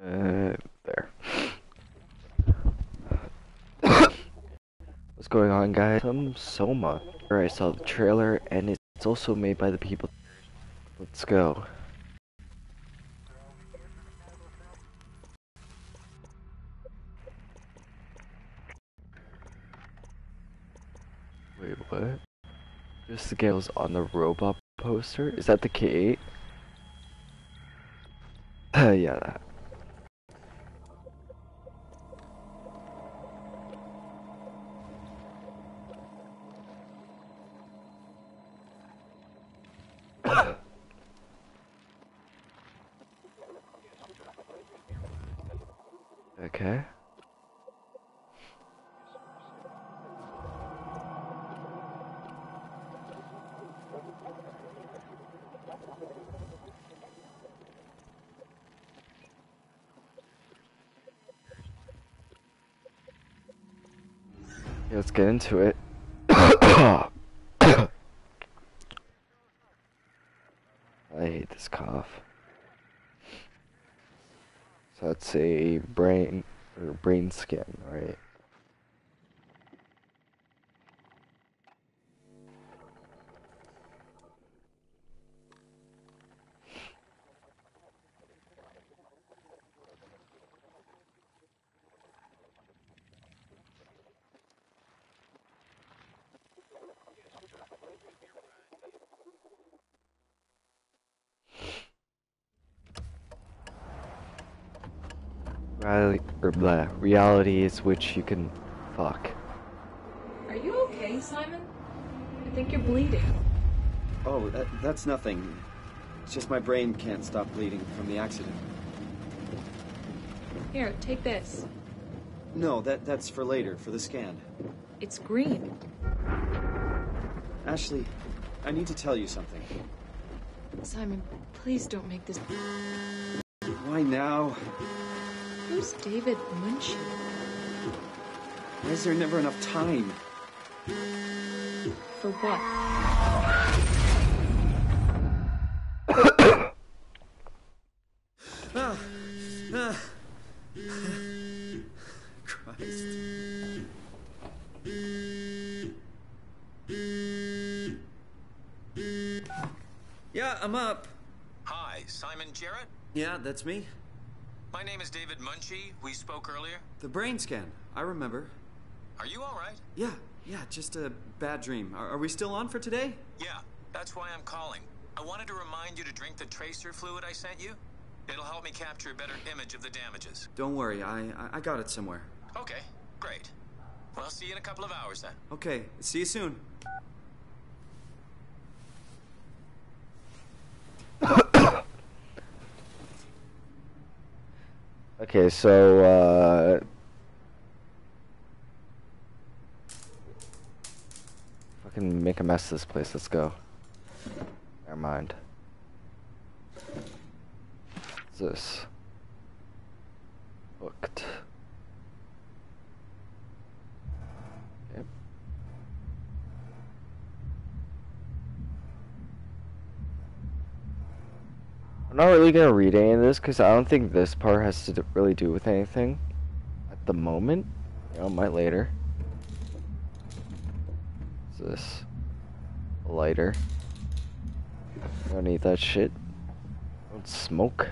Uh, there. What's going on, guys? I'm Soma. Where I saw the trailer, and it's also made by the people. Let's go. Wait, what? Just the girls on the robot poster? Is that the K8? Uh, yeah, that. okay. Yeah, let's get into it. I hate this cough. So that's a brain or brain skin, right? Reality, or blah, reality is which you can fuck. Are you okay, Simon? I think you're bleeding. Oh, that, that's nothing. It's just my brain can't stop bleeding from the accident. Here, take this. No, that that's for later, for the scan. It's green. Ashley, I need to tell you something. Simon, please don't make this. Why now? Who's David Munshi? Why is there never enough time? For what? Ah, ah. Christ. Yeah, I'm up. Hi, Simon Jarrett. Yeah, that's me. My name is David Munshi. We spoke earlier. The brain scan. I remember. Are you all right? Yeah, yeah, just a bad dream. Are, are we still on for today? Yeah, that's why I'm calling. I wanted to remind you to drink the tracer fluid I sent you. It'll help me capture a better image of the damages. Don't worry, I, I, I got it somewhere. Okay, great. Well, I'll see you in a couple of hours then. Okay, see you soon. Okay, so, uh... Fucking make a mess of this place, let's go. Never mind. What's this? Booked. I'm not really gonna read any of this because I don't think this part has to really do with anything at the moment. You know, might later. What's this? A lighter. Don't need that shit. Don't smoke.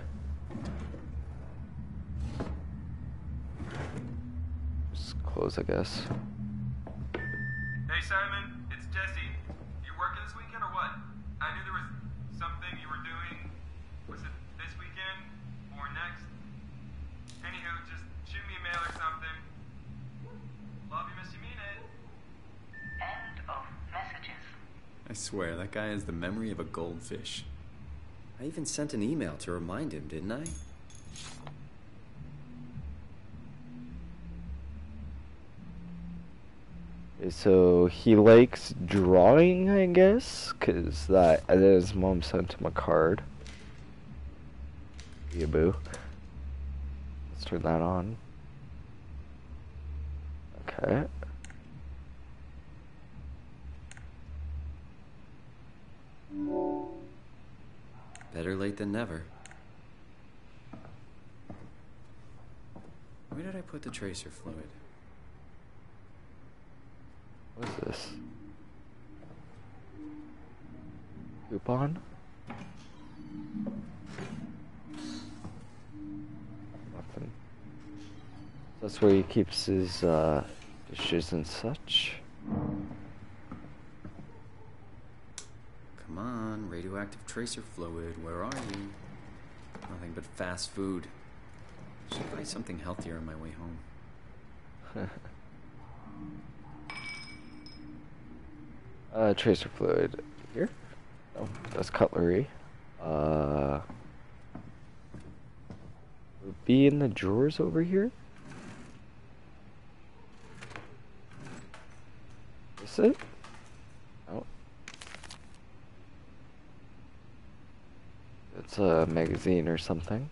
Just close, I guess. Hey Simon, it's Jesse. You working this weekend or what? I knew there was something you were doing. Was it this weekend or next? Anywho, just shoot me a mail or something. Love you, miss you, mean it. End of messages. I swear, that guy has the memory of a goldfish. I even sent an email to remind him, didn't I? So he likes drawing, I guess, cause that and then his mom sent him a card. Yeah, boo. Let's turn that on. Okay. Better late than never. Where did I put the tracer fluid? What is this? Coupon? Nothing. That's where he keeps his uh, dishes and such. Come on, radioactive tracer fluid, where are you? Nothing but fast food. Should buy something healthier on my way home. Uh, tracer fluid here. Oh, that's cutlery. Uh, be in the drawers over here. Is it? Oh. A magazine or something.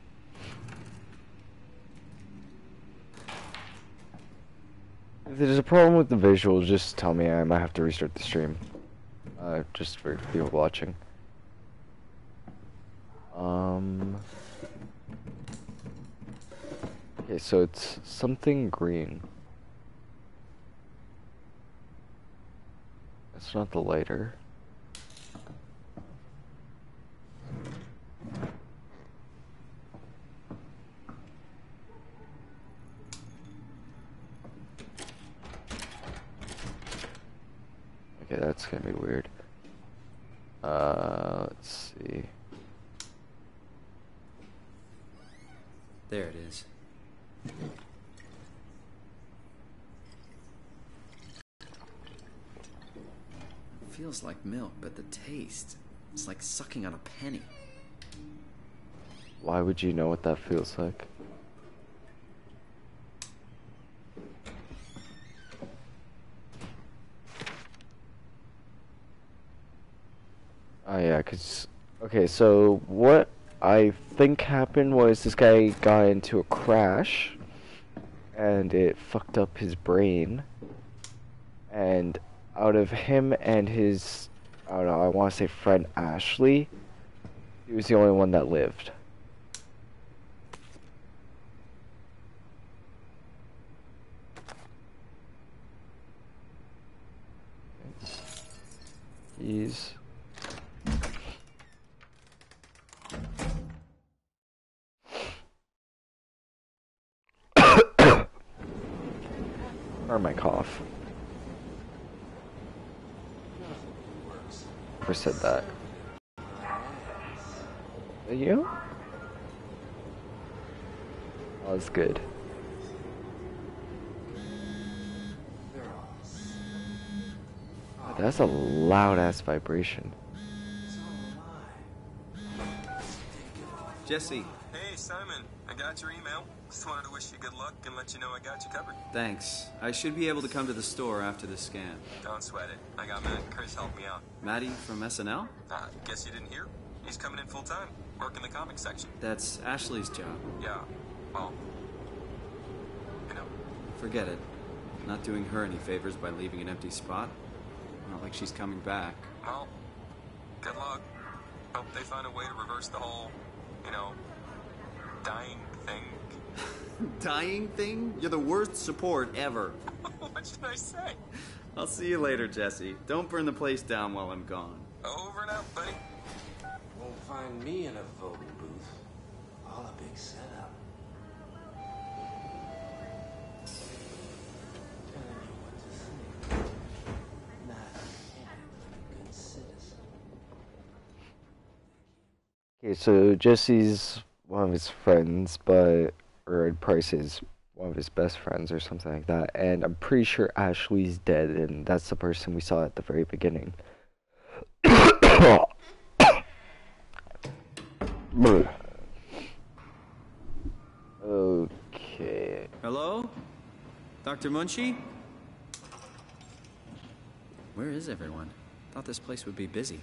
If there's a problem with the visuals, just tell me. I might have to restart the stream. Uh, just for people watching. Um. Okay, so it's something green. It's not the lighter. Okay, that's gonna be weird. Uh, let's see. There it is. Feels like milk, but the taste. It's like sucking on a penny. Why would you know what that feels like? Oh yeah, cause okay, so what I think happened was this guy got into a crash, and it fucked up his brain, and out of him and his, I don't know, I want to say friend Ashley, he was the only one that lived. He's or my cough. Never said that. Are you? Oh, that's good. That's a loud ass vibration. Jesse, got your email. Just wanted to wish you good luck and let you know I got you covered. thanks. I should be able to come to the store after the scan. Don't sweat it. I got Matt and Chris help me out. Maddie from SNL? Uh, guess you didn't hear? He's coming in full time, working in the comic section. That's Ashley's job. Yeah. Well, you know. Forget it. Not doing her any favors by leaving an empty spot. Not like she's coming back. Well, good luck. Hope they find a way to reverse the whole, you know, dying thing. Dying thing? You're the worst support ever. what should I say? I'll see you later, Jesse. Don't burn the place down while I'm gone. Over and out, buddy. Won't find me in a voting booth. All a big setup. Telling you what to say. Not a good citizen. Okay, so Jesse's one of his friends, but or is one of his best friends or something like that. And I'm pretty sure Ashley's dead, and that's the person we saw at the very beginning. okay. Hello? Dr. Munshi? Where is everyone? Thought this place would be busy.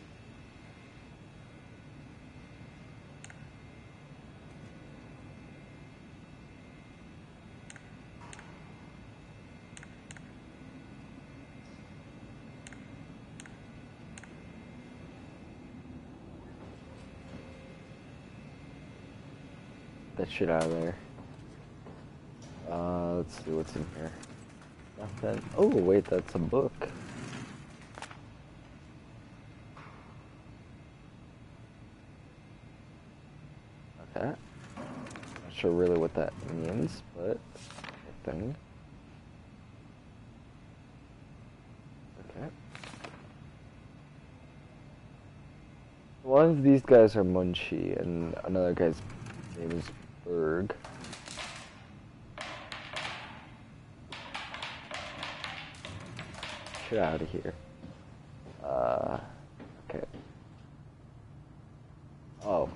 That shit out of there. Uh, let's see what's in here. Nothing. Oh, wait, that's a book. Okay. Not sure really what that means, but thing. Okay. One of these guys are Munshi, and another guy's name is Berg. Get out of here. Uh, okay. Oh.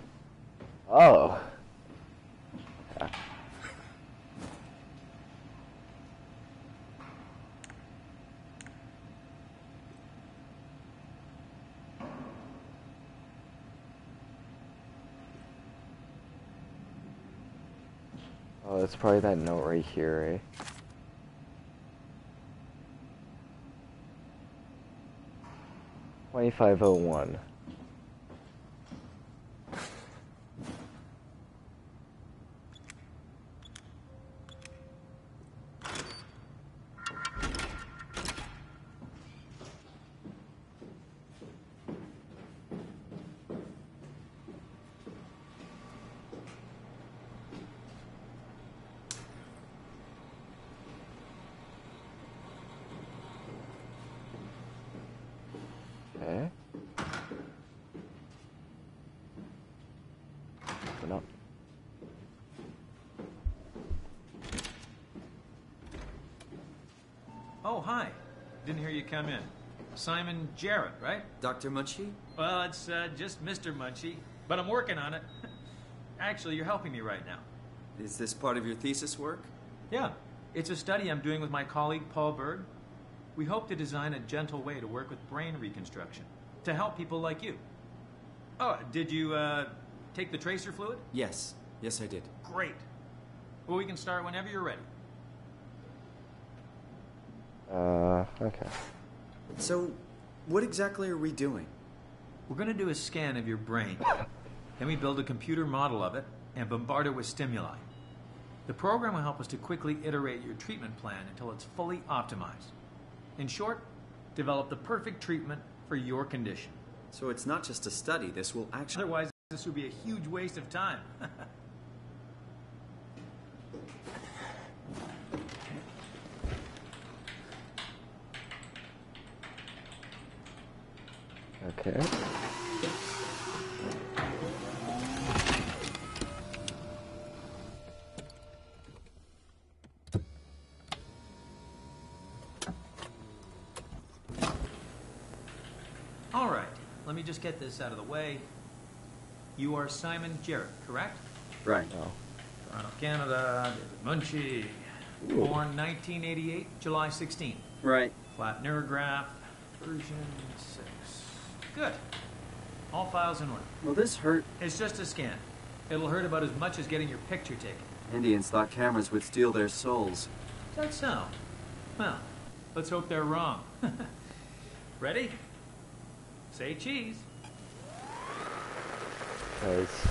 Oh. Yeah. That's probably that note right here, eh? Twenty-five oh one. Okay. Open up. Oh, hi. Didn't hear you come in. Simon Jarrett, right? Dr. Munshi? Well, it's uh, just Mr. Munshi, but I'm working on it. Actually, you're helping me right now. Is this part of your thesis work? Yeah, it's a study I'm doing with my colleague Paul Berg. We hope to design a gentle way to work with brain reconstruction to help people like you. Oh, did you uh, take the tracer fluid? Yes. Yes, I did. Great. Well, we can start whenever you're ready. Uh, okay. So, what exactly are we doing? We're going to do a scan of your brain. then we build a computer model of it and bombard it with stimuli. The program will help us to quickly iterate your treatment plan until it's fully optimized. In short, develop the perfect treatment for your condition. So it's not just a study, this will actually. Otherwise, this would be a huge waste of time. Okay. All right, let me just get this out of the way. You are Simon Jarrett, correct? Right. Oh. Toronto, Canada, David Munshi. Born 1988, July 16. Right. Flat neurograph, version 6. Good. All files in order. Well, this hurt. It's just a scan. It'll hurt about as much as getting your picture taken. Indians thought cameras would steal their souls. Is that so? Well, let's hope they're wrong. Ready? Say cheese. Guys.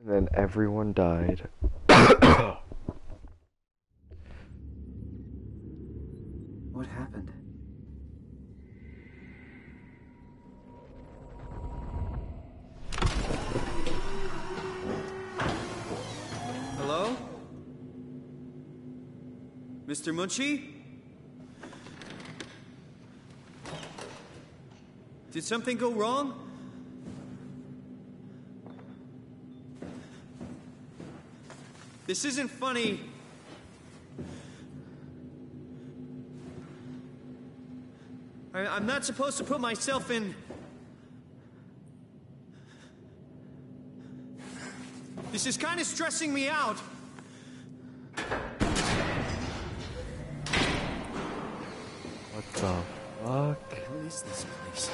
And then everyone died. What happened? Hello? Mr. Munshi? Did something go wrong? This isn't funny. I, I'm not supposed to put myself in. This is kind of stressing me out. What the fuck? What is this place?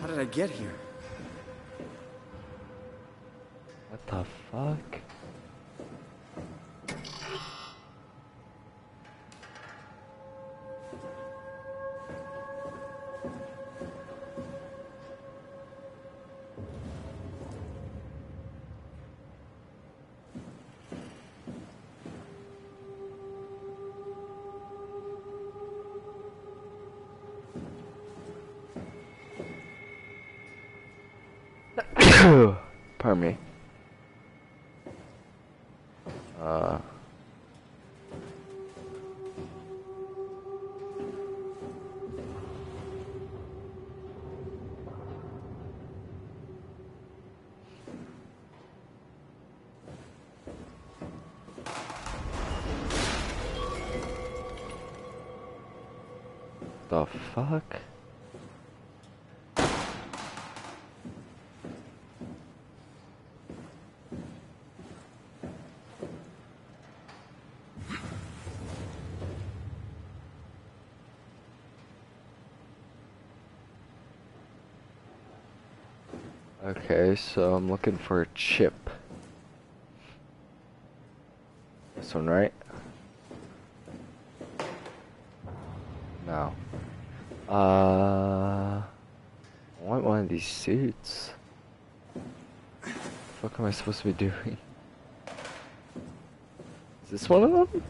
How did I get here? Fuck? Okay, so I'm looking for a chip. This one, right? No. Uh, I want one of these suits. The fuck am I supposed to be doing? Is this one of them?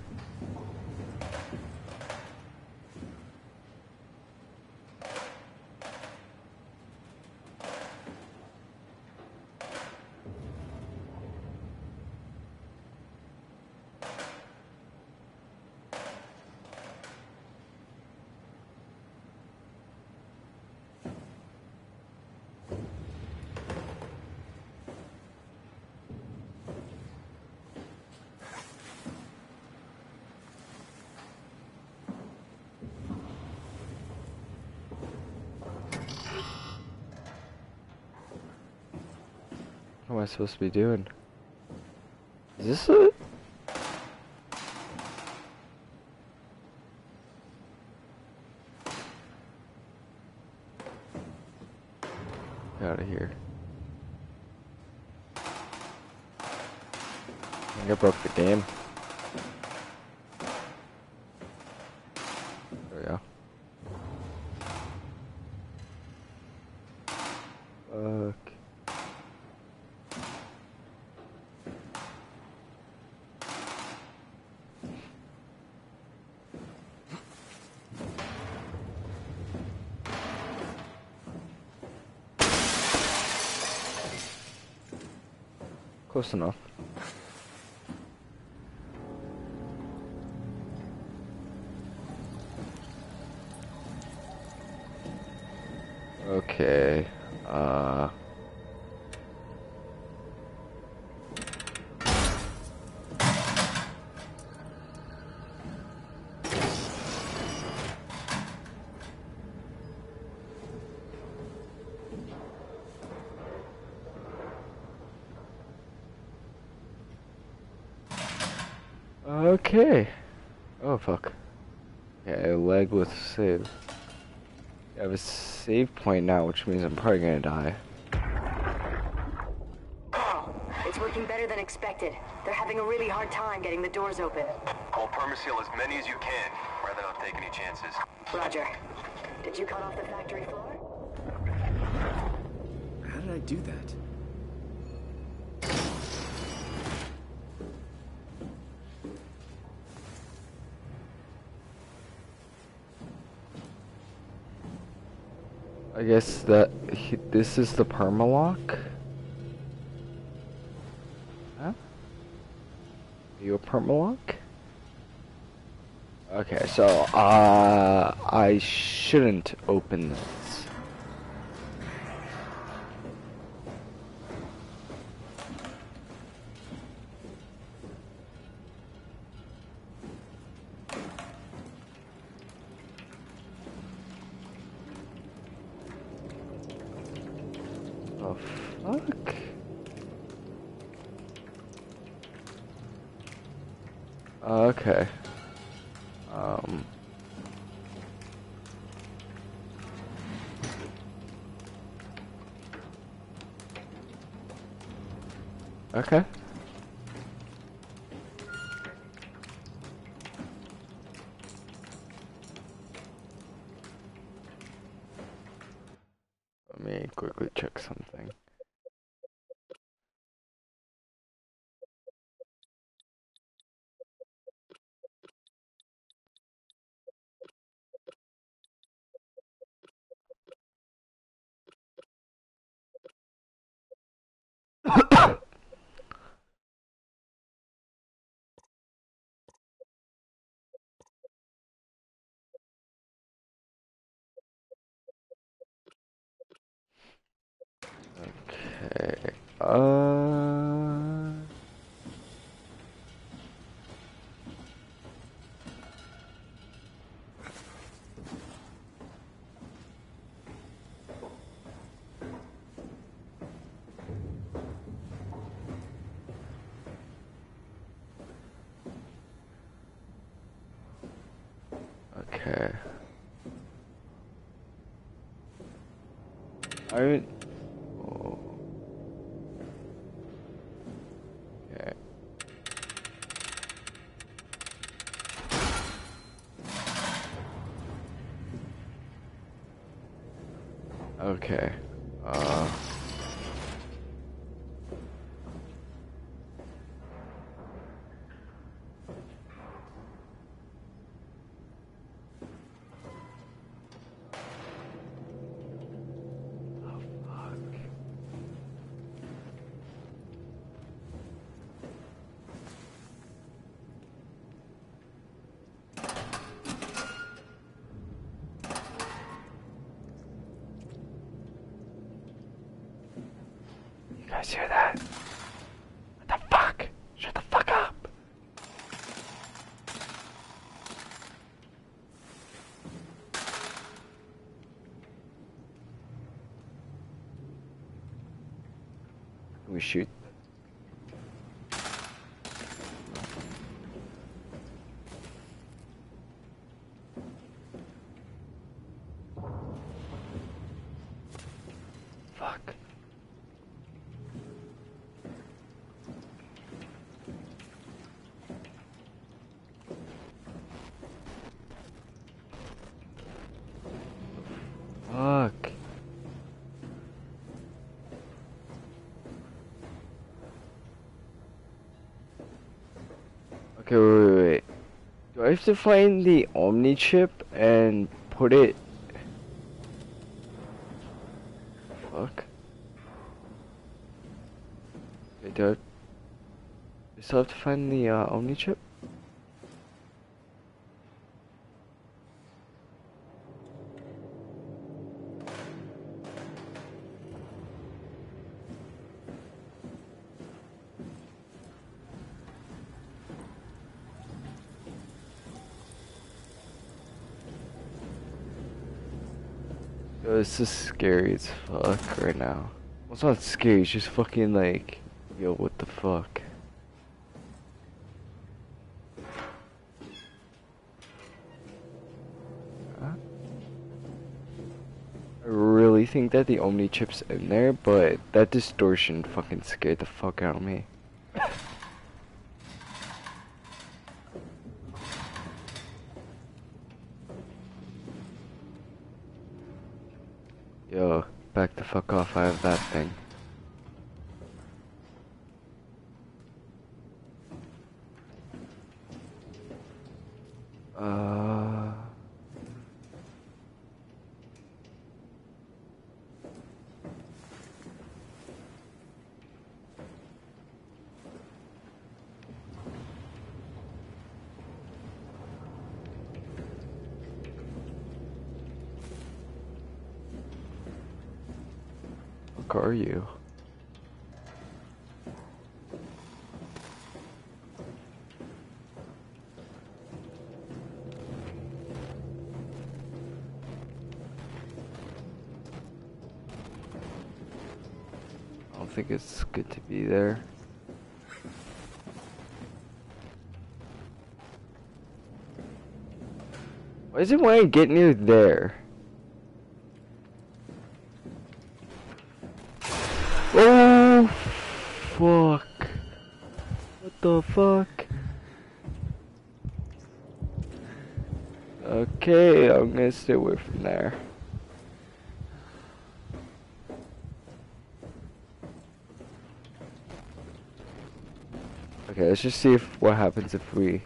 Am I supposed to be doing? Is this it? Out of here. I think I broke the game. There we go. Fuck. Close enough. Okay. Oh fuck. Okay, a leg with save. I have a save point now, which means I'm probably gonna die. Carl, it's working better than expected. They're having a really hard time getting the doors open. Call Permaseal as many as you can, rather not take any chances. Roger. Did you cut off the factory floor? How did I do that? Guess that he, this is the permalock. Huh? Are you a permalock? Okay, so uh, I shouldn't open this. Fuck? Okay. Um. Okay. Uh. Okay. I Okay. Guys hear that? Okay, wait, wait, wait. Do I have to find the Omni chip and put it? Fuck. Wait, do I? I still have to find the uh, Omni chip? This is scary as fuck right now. Well, it's not scary, it's just fucking like, yo, what the fuck? Huh? I really think that the Omni chip's in there, but that distortion fucking scared the fuck out of me. Why is it when I get near there? Oh, fuck. What the fuck? Okay, I'm gonna stay away from there. Okay, let's just see if what happens if we.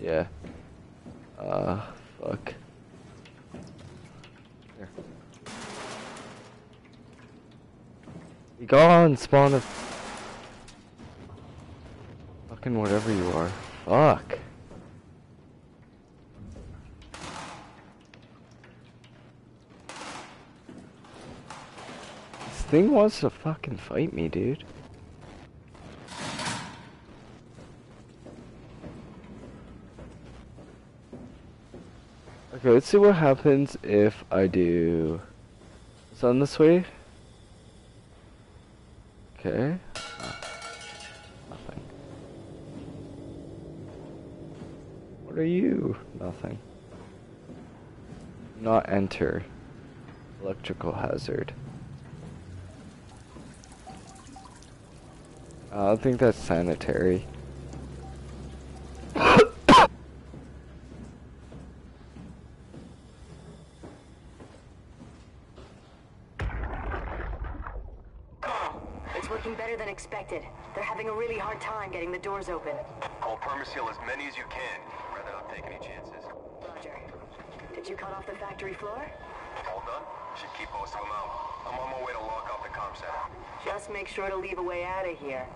Yeah. Uh, fuck. Here. Be gone, spawn of. Fucking whatever you are. Fuck. This thing wants to fucking fight me, dude. Okay, let's see what happens if I do... Is on this way? Okay. Nothing. What are you? Nothing. Not enter. Electrical hazard. I don't think that's sanitary. It's working better than expected. They're having a really hard time getting the doors open. I'll permaseal as many as you can, rather not take any chances. Roger. Did you cut off the factory floor? All done? Should keep most of them out. I'm on my way to lock off the comm center. Just make sure to leave a way out of here.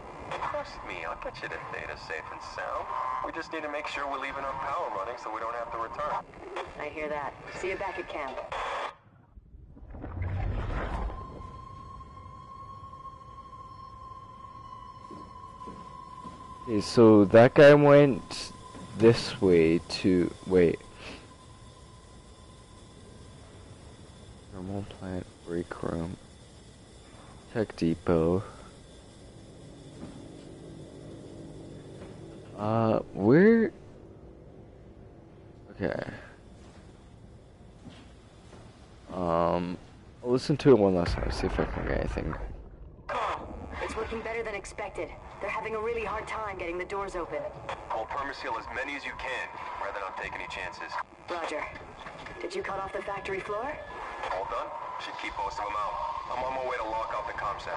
Trust me, I'll get you to Theta safe and sound. We just need to make sure we're leaving our power running so we don't have to return. I hear that. See you back at camp. So that guy went this way to wait. Thermal plant break room. Tech depot. Uh, where? Okay. Um, I'll listen to it one last time. See if I can get anything. It's working better than expected. They're having a really hard time getting the doors open. I'll permaseal as many as you can, rather not take any chances. Roger. Did you cut off the factory floor? All done? Should keep most of them out. I'm on my way to lock off the comm center.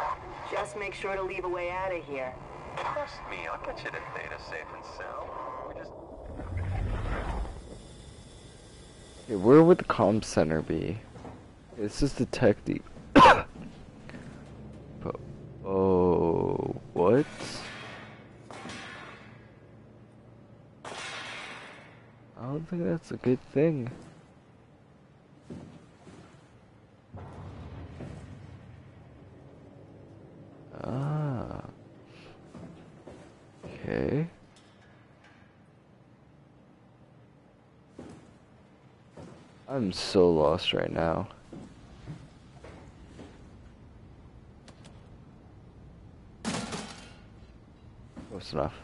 Just make sure to leave a way out of here. Trust me, I'll get you to Theta safe and sound. We just... Okay, where would the comm center be? This is the tech deep. Think that's a good thing. Ah. Okay. I'm so lost right now. Close enough.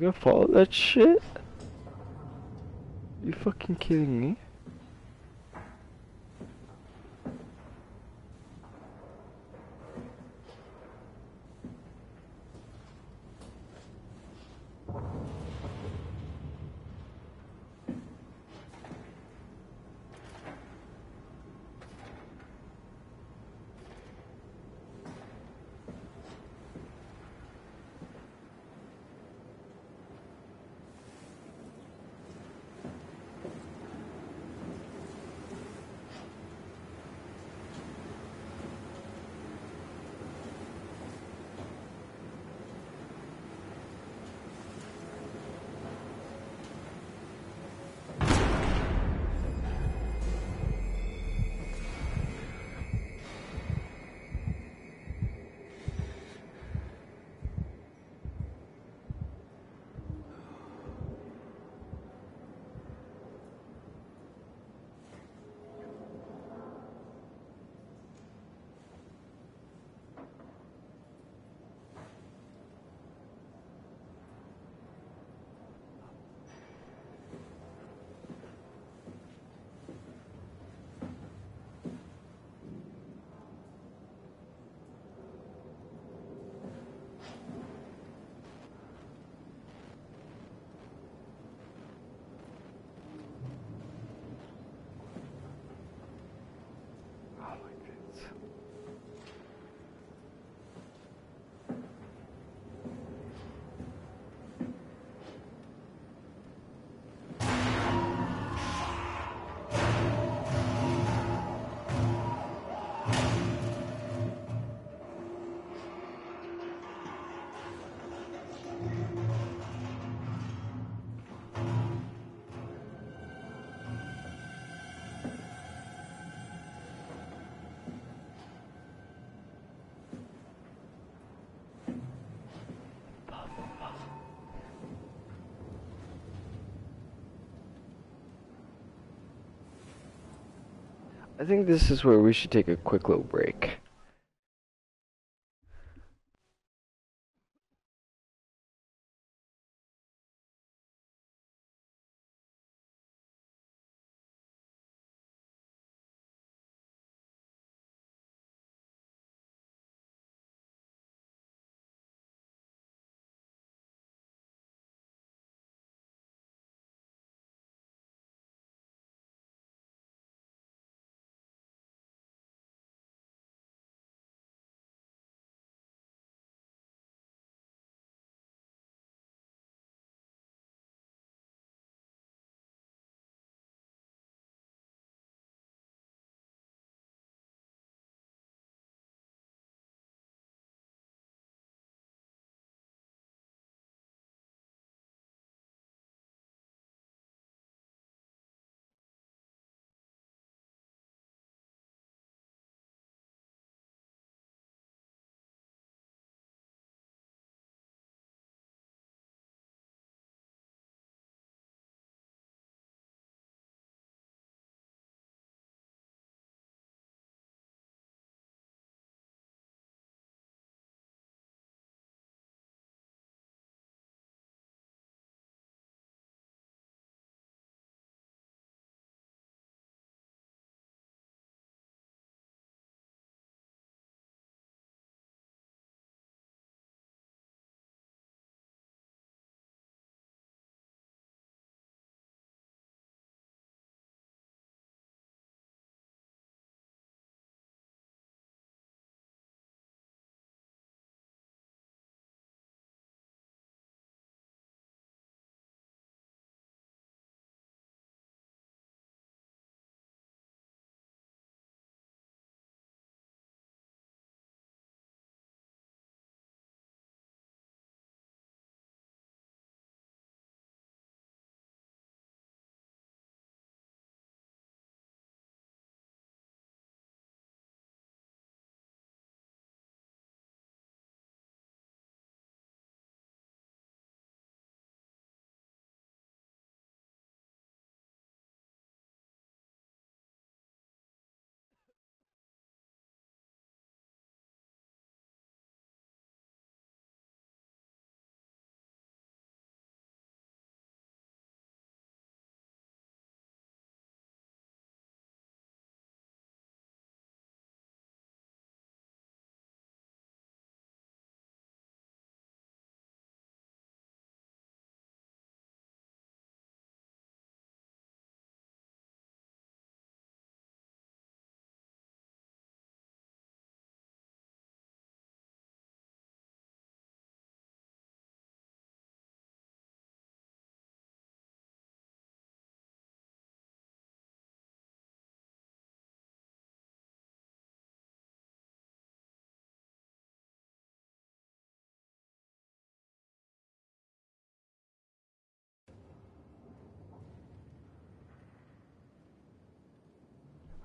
Gonna follow that shit? you fucking kidding me? Think this is where we should take a quick little break.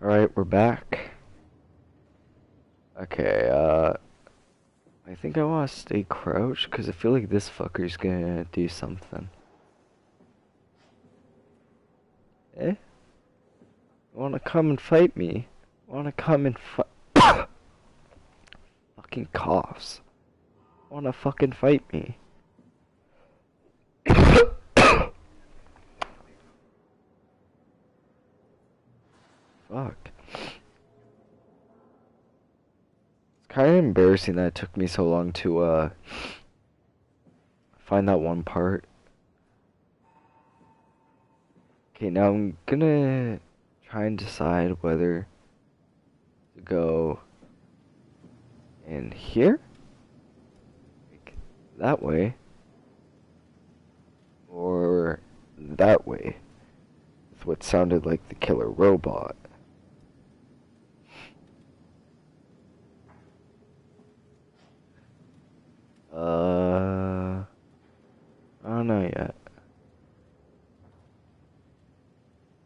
Alright, we're back. Okay, uh... I think I want to stay crouched, because I feel like this fucker's gonna do something. Eh? Wanna come and fight me? Wanna come and fight? fucking coughs. Wanna fucking fight me? Fuck. It's kind of embarrassing that it took me so long to, uh, find that one part. Okay, now I'm gonna try and decide whether to go in here, like that way, or that way, with what sounded like the killer robot. Uh, I don't know yet.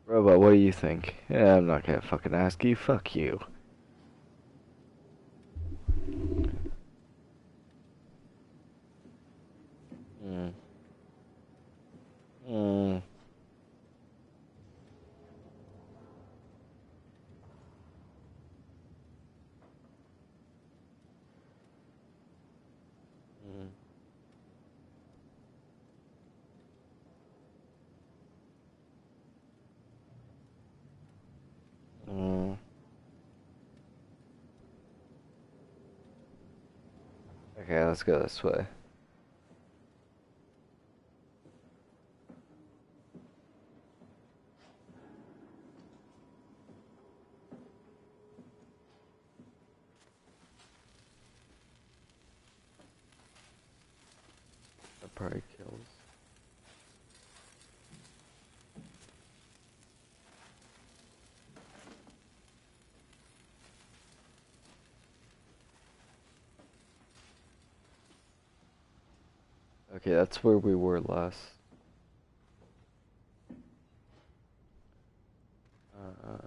Robot, what do you think? Yeah, I'm not gonna fucking ask you. Fuck you. Hmm. Hmm. Hmm. Okay, let's go this way. Probably Okay, that's where we were last. Uh,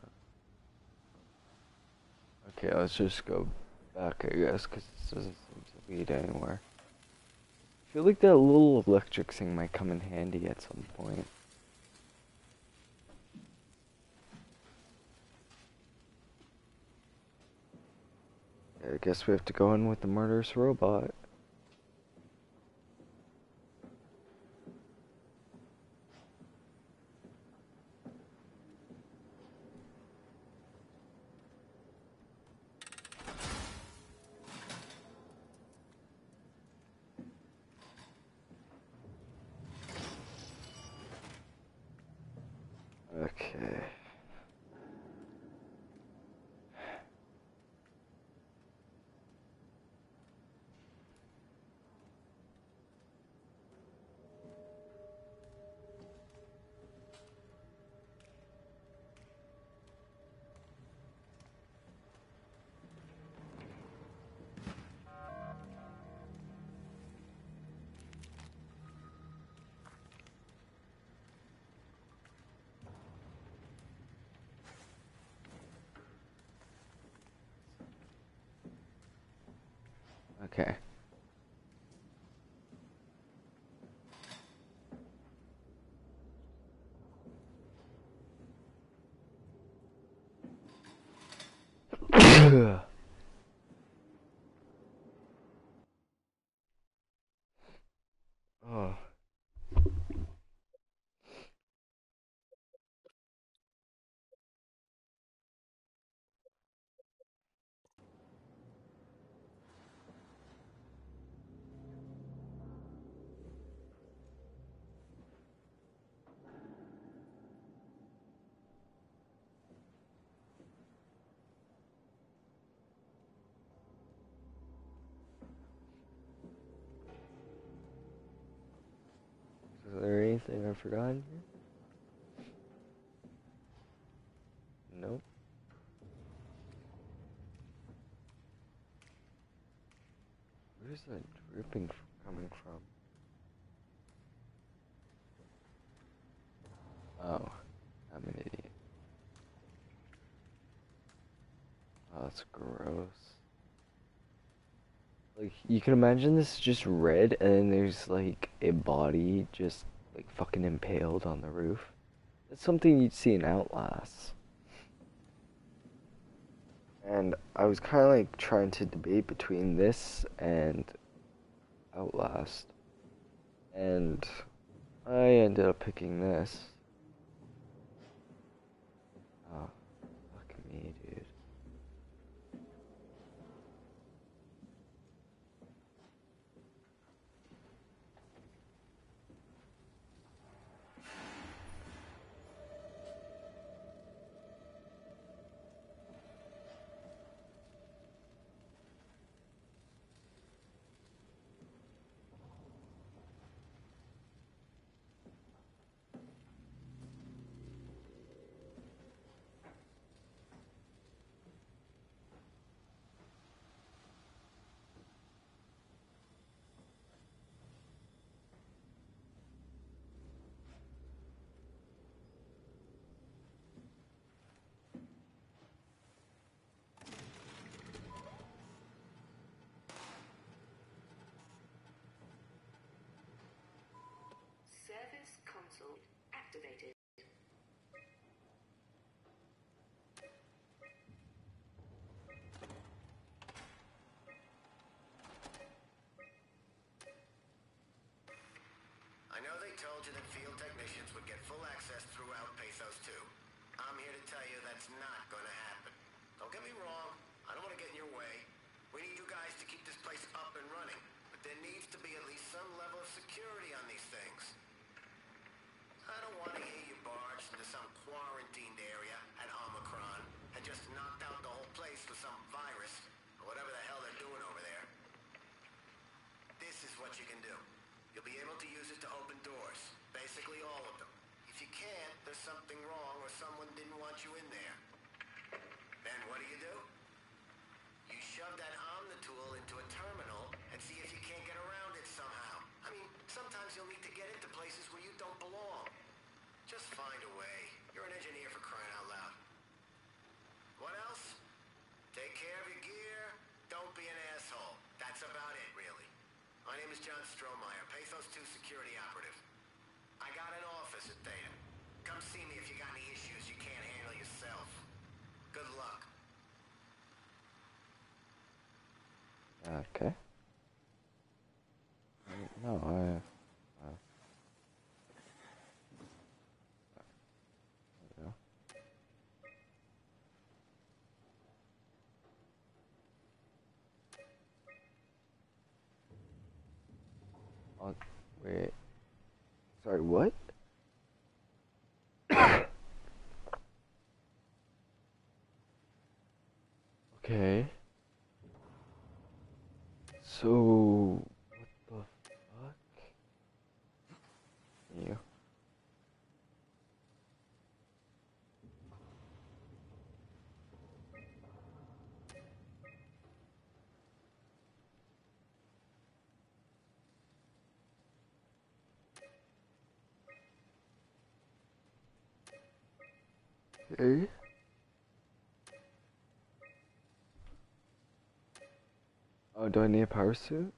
okay, let's just go back, I guess, because this doesn't seem to lead anywhere. I feel like that little electric thing might come in handy at some point. I guess we have to go in with the murderous robot. Anything I've forgotten? Nope. Where's that dripping coming from? Oh, I'm an idiot. Oh, that's gross. Like, you can imagine this is just red, and then there's like a body just like fucking impaled on the roof. That's something you'd see in Outlast. And I was kind of like trying to debate between this and Outlast. And I ended up picking this. Oh, fuck me, dude. Service console activated. I know they told you that field technicians would get full access throughout Pathos 2. I'm here to tell you that's not gonna happen. Don't get me wrong, I don't want to get in your way. We need you guys to keep this place up and running, but there needs to be at least some level of security on these things. Don't want to hear you barged into some quarantined area at Omicron and just knocked out the whole place with some virus, or whatever the hell they're doing over there. This is what you can do. You'll be able to use it to open doors. Basically all of them. If you can't, there's something wrong or someone didn't want you in there. Then what do you do? You shove that Omnitool into a terminal and see if you can't get around it somehow. I mean, sometimes you'll need to get into places where you don't belong. Just find a way. You're an engineer for crying out loud. What else? Take care of your gear. Don't be an asshole. That's about it, really. My name is John Strohmeyer, Pathos 2 security operative. I got an office at Theta. Come see me if you got any issues you can't handle yourself. Good luck. Okay. No, I. Sorry, what? okay. So, what the fuck? Yeah. Okay. Oh, do I need a power suit?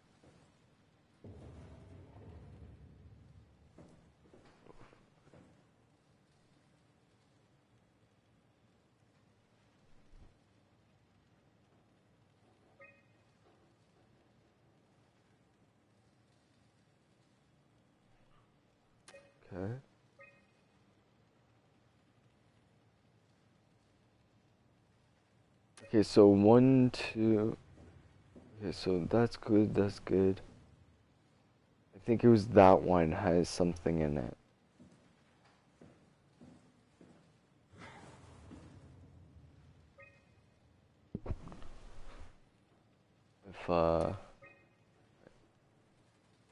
Okay, so one, two. Okay, so that's good, that's good. I think it was that one has something in it. If, uh...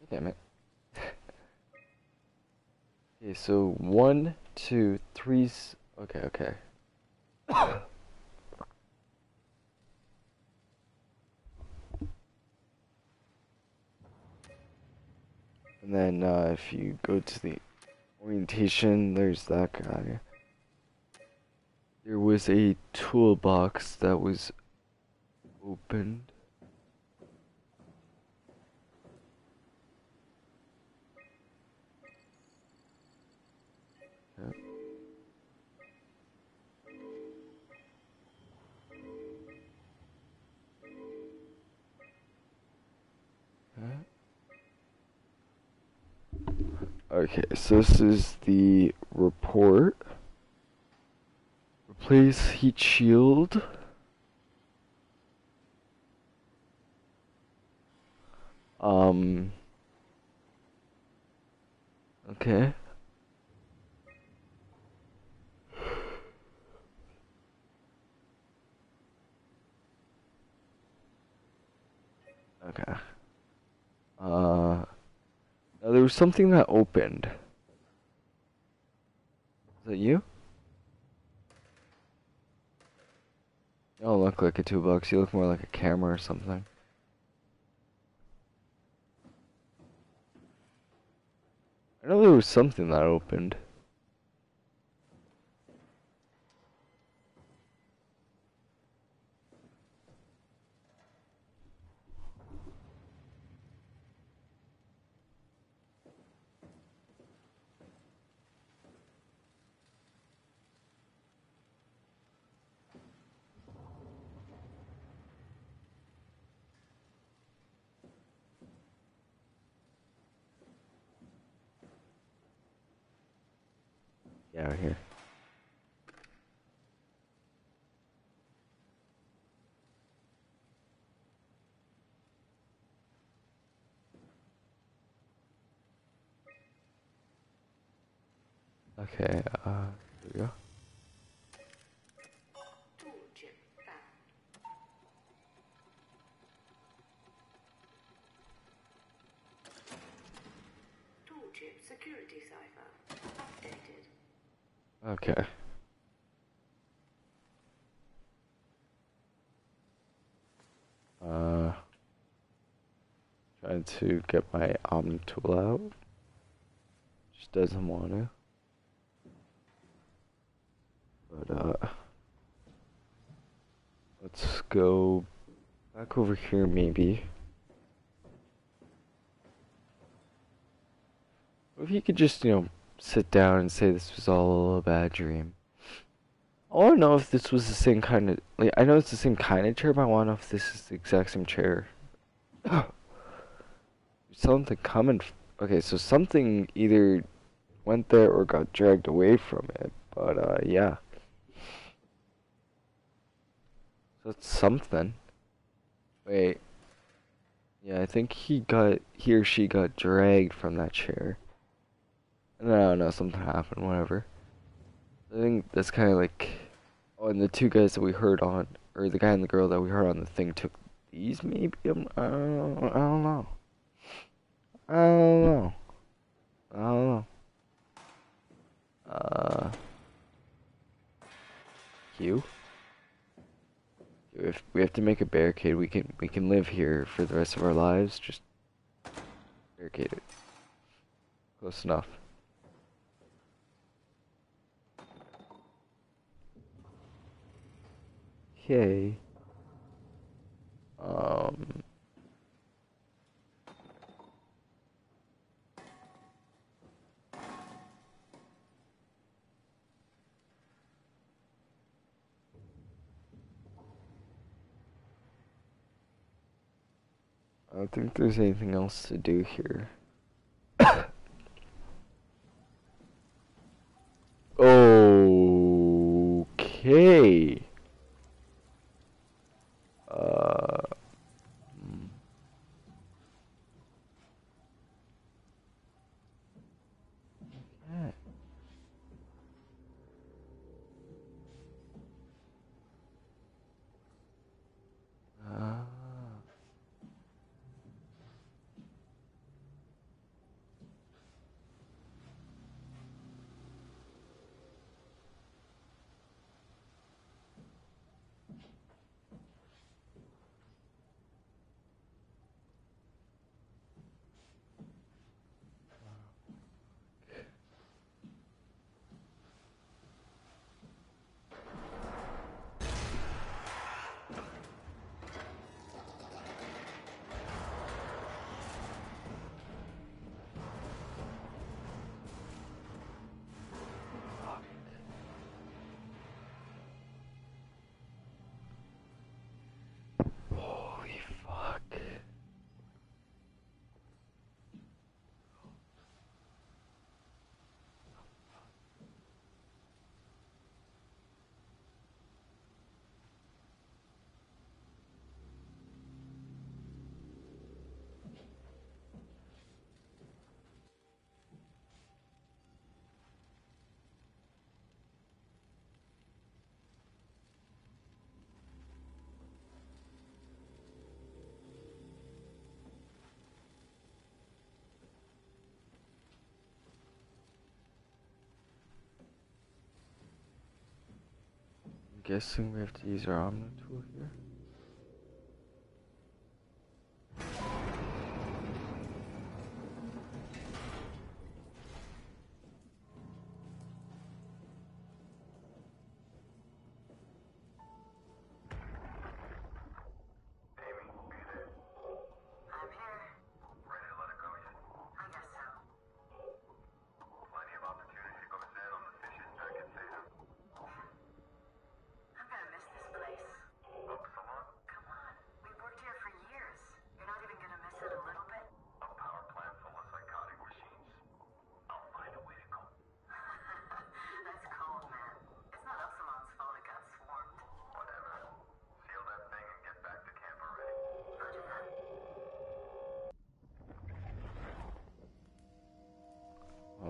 Damn it. okay, so one, two, three... Okay, okay. And then uh, if you go to the orientation, there's that guy. There was a toolbox that was opened. Okay, so this is the report. Replace heat shield. Um. Okay. Okay. Uh. There was something that opened. Is that you? You don't look like a two bucks. You look more like a camera or something. I know there was something that opened. Yeah, right here. Okay, uh, we go. Okay. Uh, trying to get my Omni tool out. Just doesn't want to. But, uh, let's go back over here maybe. If you could just, you know, sit down and say this was all a bad dream. I want to know if this was the same kind of like I know it's the same kind of chair, but I want to know if this is the exact same chair. something coming. Okay, so something either went there or got dragged away from it. But uh, yeah. It's something. Wait. Yeah, I think he got he or she got dragged from that chair. No, no, something happened, whatever. I think that's kind of like, oh, and the two guys that we heard on, or the guy and the girl that we heard on the thing took these, maybe? I'm, I don't, I don't know. I don't know. I don't know. Uh, Q. We have to make a barricade, we can we can live here for the rest of our lives. Just barricade it. Close enough. Okay. Think there's anything else to do here. guessing we have to use our arm tool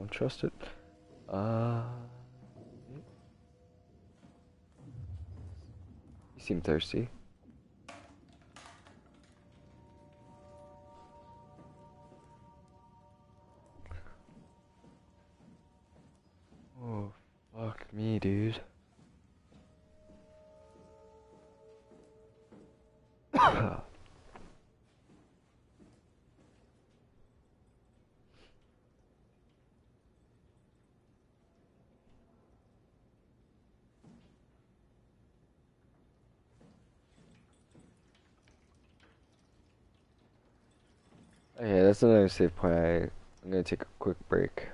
don't trust it. Uh, hmm. you seem thirsty. another save point. I'm gonna take a quick break.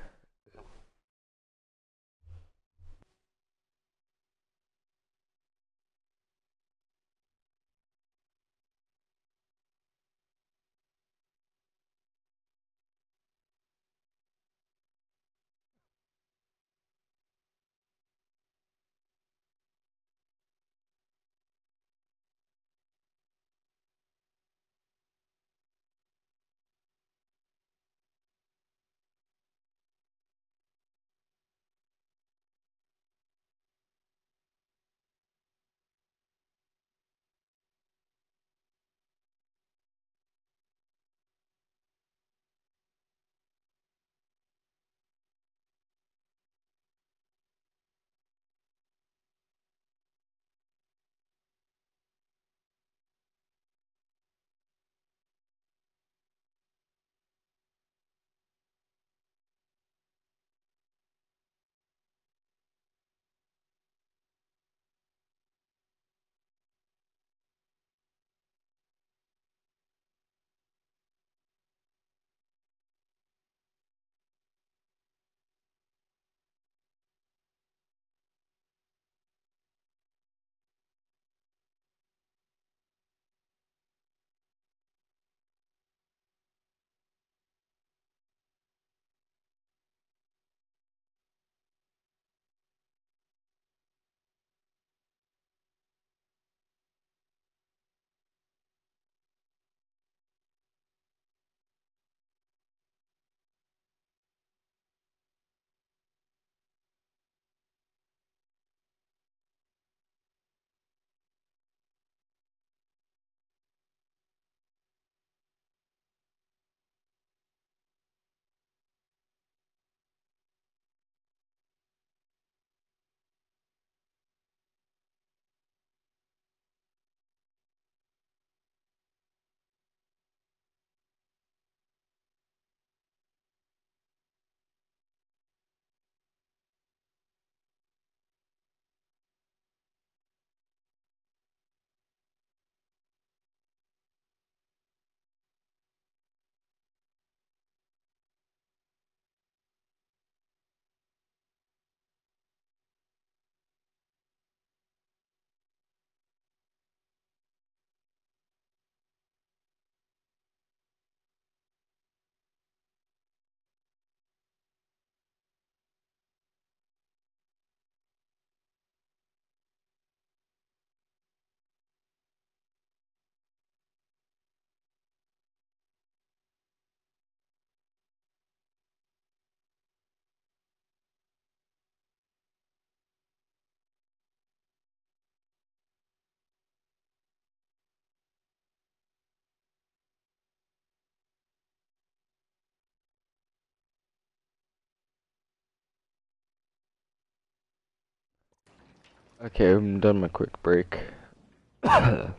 Okay, I'm done my quick break. oh,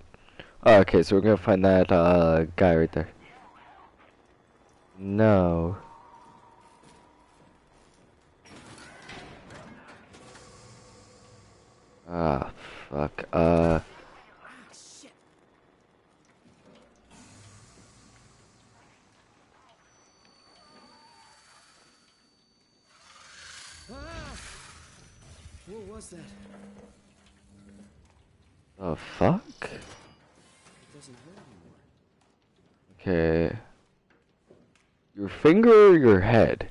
okay, so we're gonna find that uh, guy right there. No. Ah, fuck. Uh. What was that? The fuck? Okay. Your finger or your head?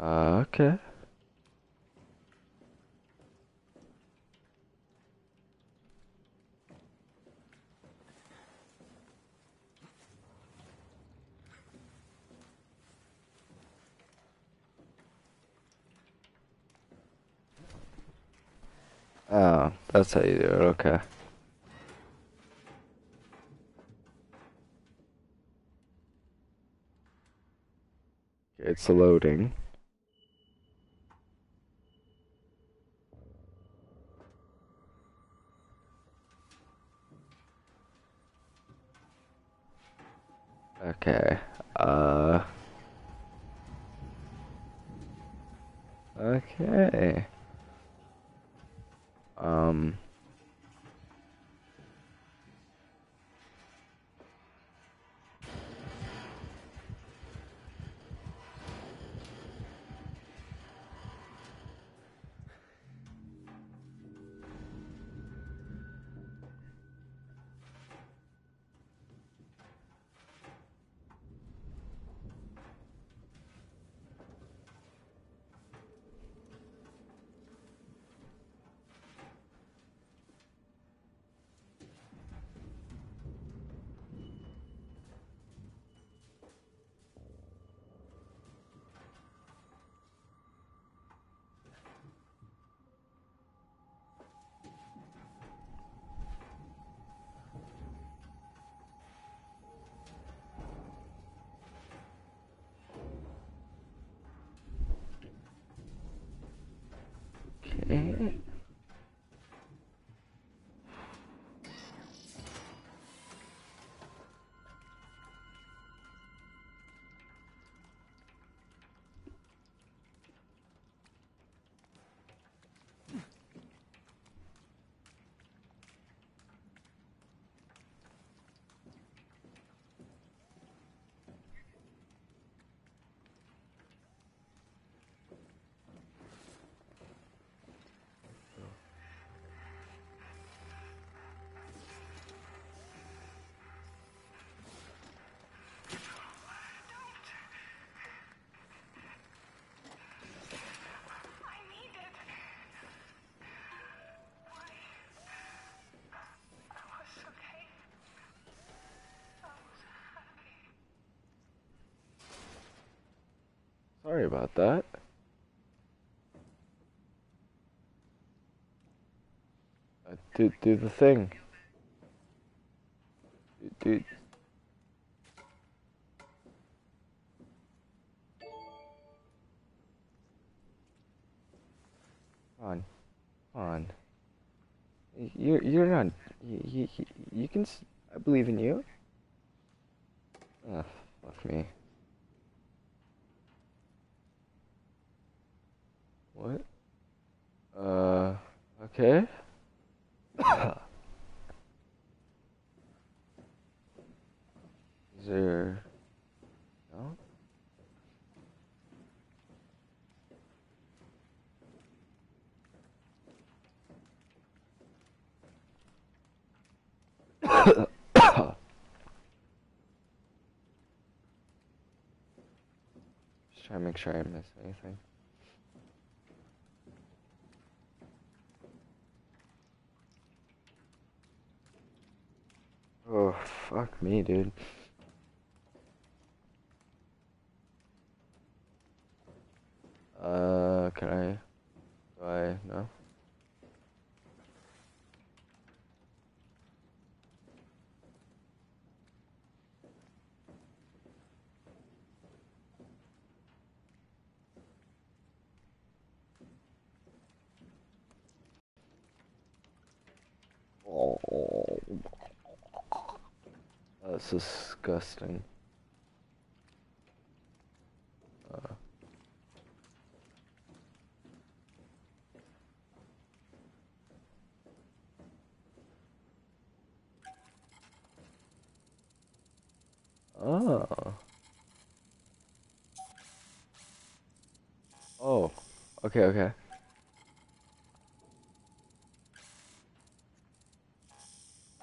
Uh, okay. Oh, that's how you do it, okay. It's loading. Sorry about that. Do do the thing. Do. do- on, on. You're you're not. You, you, you can. I believe in you. Ah, fuck me. What? Uh, okay. Is there... No? Just trying to make sure I didn't miss anything. Oh, fuck me, dude. Uh, can I? Do I? No? Oh. That's disgusting. Oh. Oh. Okay, okay.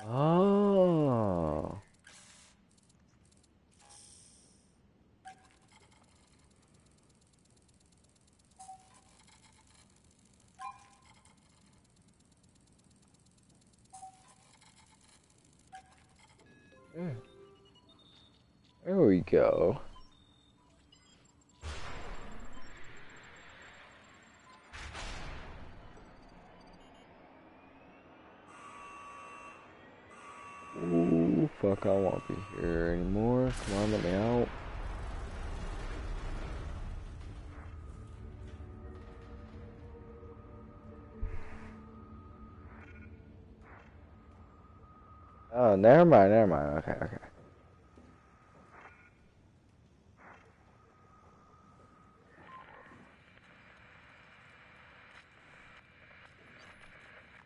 Oh. There. We go. Ooh, fuck, I won't be here anymore. Come on, let me out. Oh, never mind, never mind. Okay, okay.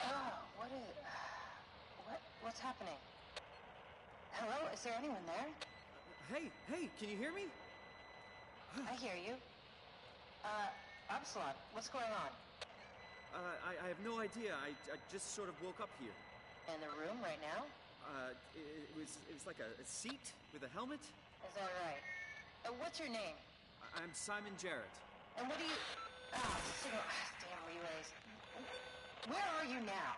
Oh, what is... What, what's happening? Hello? Is there anyone there? Hey, hey, can you hear me? I hear you. Uh, Upsilon, what's going on? Uh, I, I have no idea. I, I just sort of woke up here. In the room right now? Uh, it, it was it was like a, a seat with a helmet. Is that right? Uh, what's your name? I, I'm Simon Jarrett. And what do you... Ah, signal... damn relays. Where are you now?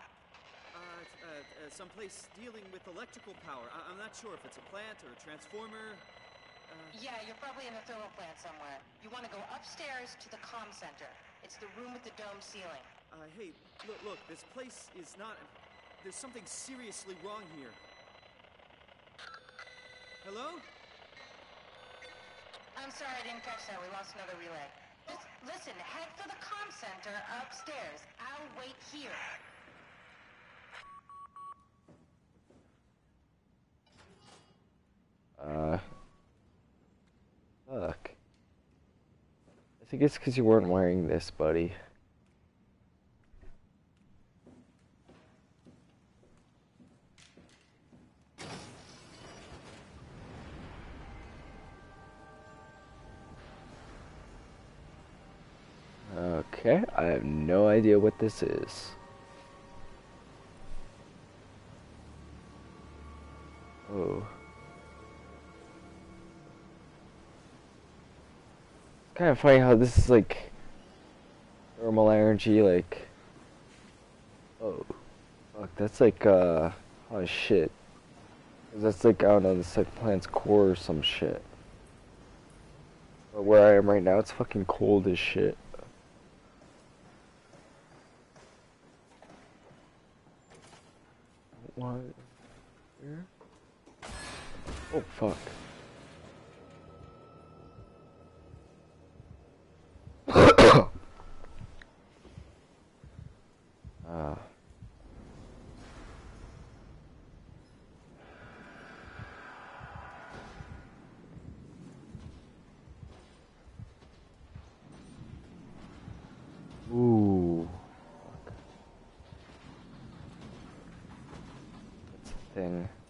Uh, uh, uh, someplace dealing with electrical power. I, I'm not sure if it's a plant or a transformer. Uh, Yeah, you're probably in a thermal plant somewhere. You want to go upstairs to the comm center. It's the room with the dome ceiling. uh, hey, look, look, this place is not. There's something seriously wrong here. Hello? I'm sorry I didn't catch that. We lost another relay. Just listen, head for the comm center upstairs. I'll wait here. Uh. Fuck. I think it's because you weren't wearing this, buddy. Okay, I have no idea what this is. Oh. kind of funny how this is like thermal energy, like. Oh, fuck! That's like uh, oh shit. That's like I don't know, this like plant's core or some shit. But where I am right now, it's fucking cold as shit. Here? Oh fuck. Uh, ooh. Fuck. That's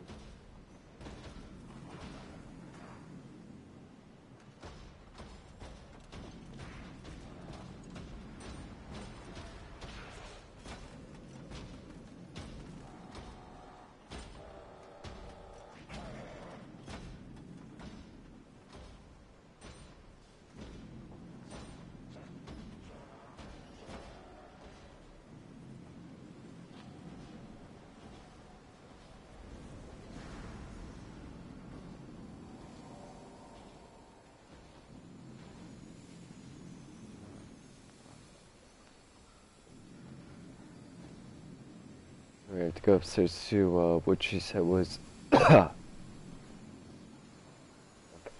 We have to go upstairs to uh, what she said was the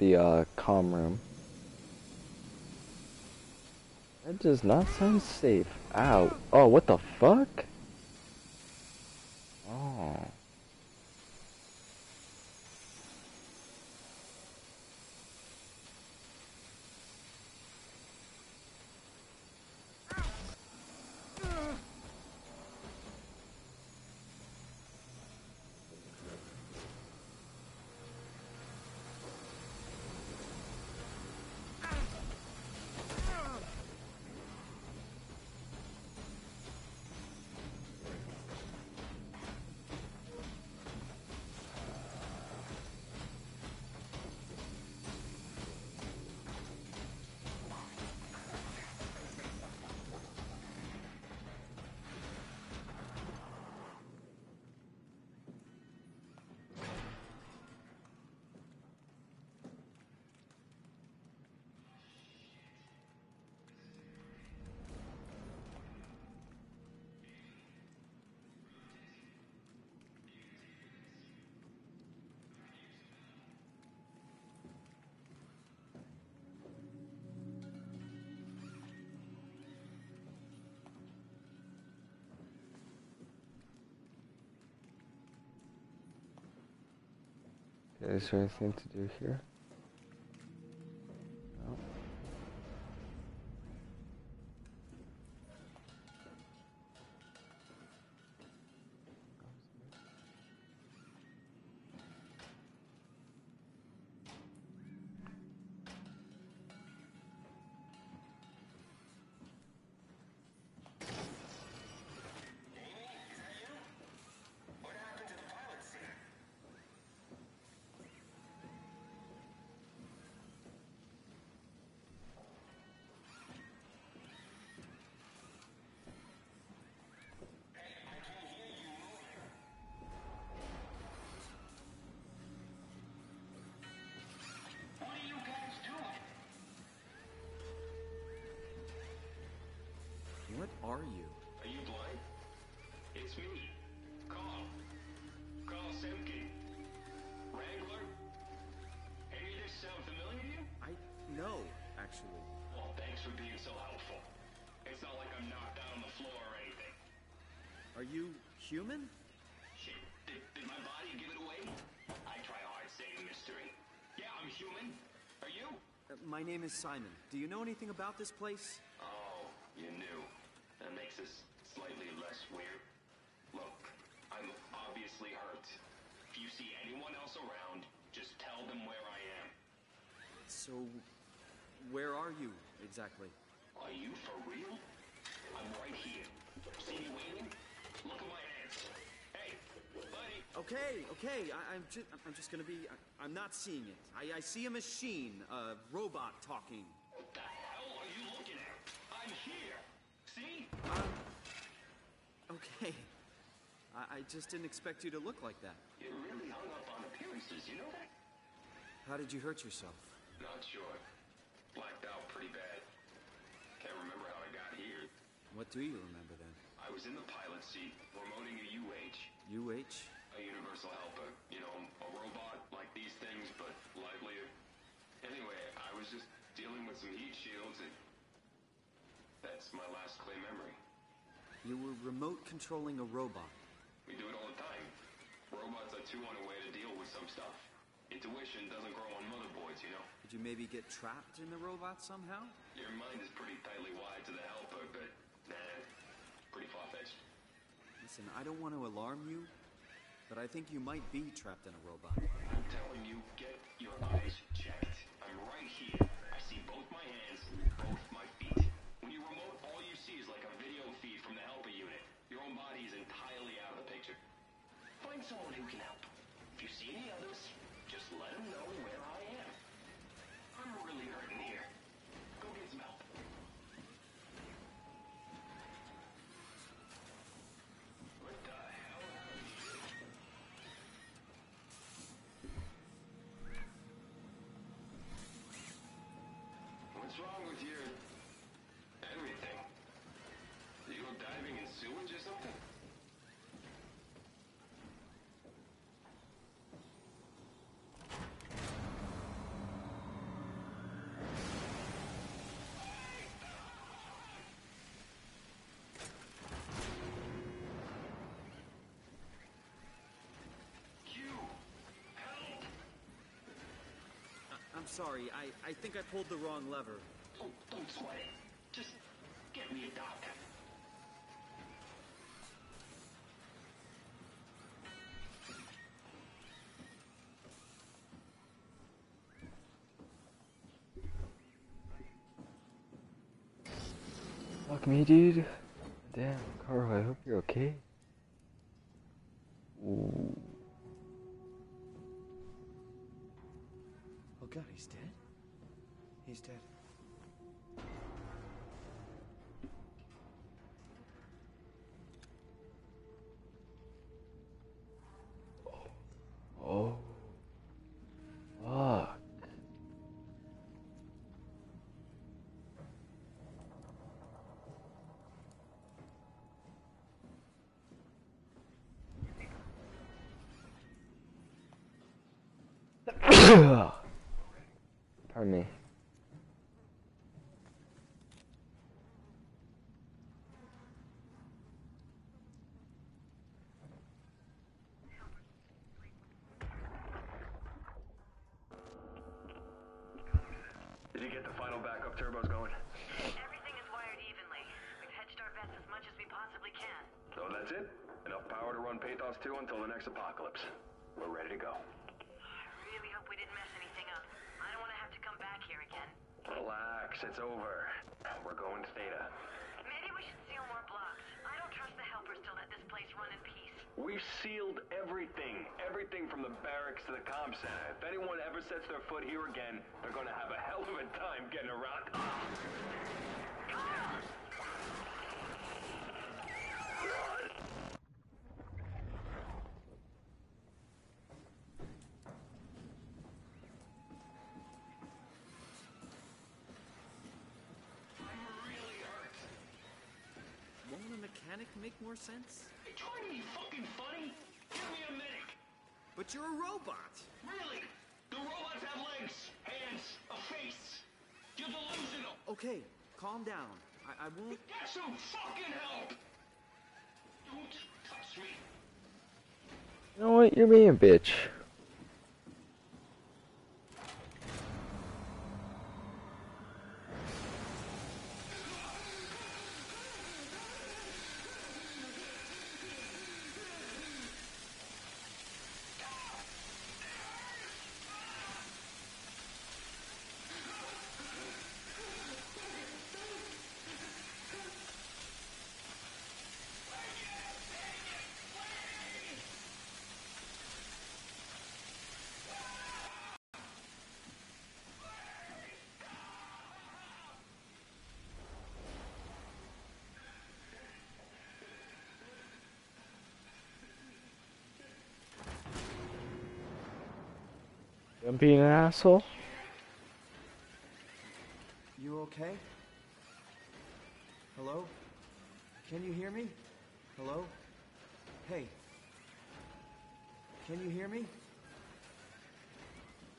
uh, room. That does not sound safe. Ow. Oh, what the fuck? Is there anything to do here? You human? Shit, did, did my body give it away? I try hard saying mystery. Yeah, I'm human. Are you? Uh, my name is Simon. Do you know anything about this place? Oh, you knew. That makes us slightly less weird. Look, I'm obviously hurt. If you see anyone else around, just tell them where I am. So, where are you exactly? Are you for real? I'm right here. See me waiting? Look at my hands. Hey, buddy. Okay, okay. I, I'm just, I'm just gonna be. I, am not seeing it. I, I see a machine, a robot talking. What the hell are you looking at? I'm here. See? Um, okay. I, I just didn't expect you to look like that. You're really hung up on appearances, you know that? How did you hurt yourself? Not sure. Blacked out pretty bad. Can't remember how I got here. What do you remember then? I was in the pilot seat, remoting a UH. UH? A universal helper. You know, a robot like these things, but livelier. Anyway, I was just dealing with some heat shields and... That's my last clear memory. You were remote controlling a robot. We do it all the time. Robots are too on a way to deal with some stuff. Intuition doesn't grow on motherboards, you know? Did you maybe get trapped in the robot somehow? Your mind is pretty tightly wired to the helper, but nah, pretty far-fetched. Listen, I don't want to alarm you, but I think you might be trapped in a robot. I'm telling you, get your eyes checked. I'm right here. I see both my hands, both my feet. When you remote, all you see is like a video feed from the helper unit. Your own body is entirely out of the picture. Find someone who can help. If you see any others, just let them know where I am. I'm really hurting here. What's wrong with your everything? You go diving in sewage or something? Q, help! I'm sorry, I, I think I pulled the wrong lever. Oh, don't sweat it. Just get me a doctor. Fuck me, dude. Damn, Carl, I hope you're okay. Turbos going? Everything is wired evenly. We've hedged our bets as much as we possibly can. So that's it? Enough power to run Pathos 2 until the next apocalypse. We're ready to go. I really hope we didn't mess anything up. I don't want to have to come back here again. Relax, it's over. We're going to theta. Maybe we should seal more blocks. I don't trust the helpers to let this place run in peace. We've sealed everything. Everything from the barracks to the comm center. If anyone ever sets their foot here again, they're gonna have a hell of a time getting around. Won't a mechanic make more sense? You trying to be fucking funny? Give me a minute. But you're a robot. Really? The robots have legs, hands, a face. You're delusional. Okay, calm down. I, I won't. Get some fucking help. Don't touch me. You know what? You're being a bitch. I'm being an asshole. You okay? Hello? Can you hear me? Hello? Hey. Can you hear me?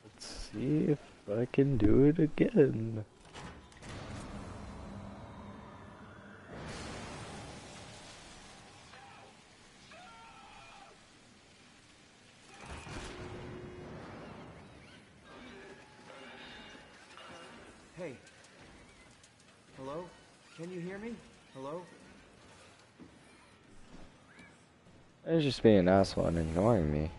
Let's see if I can do it again. Hey. Hello? Can you hear me? Hello? I just being an asshole and ignoring me.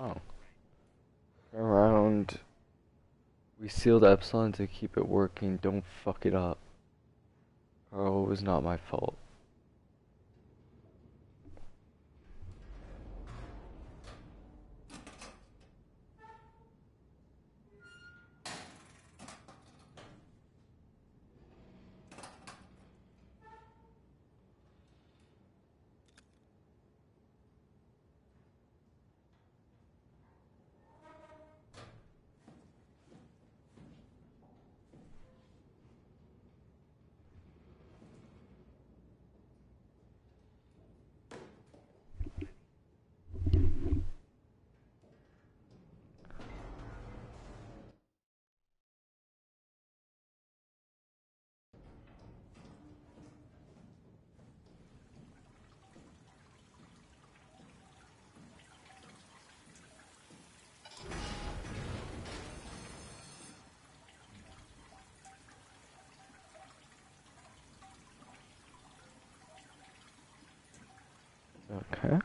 Oh. Around. We sealed Epsilon to keep it working. Don't fuck it up. Oh, it was not my fault. Okay.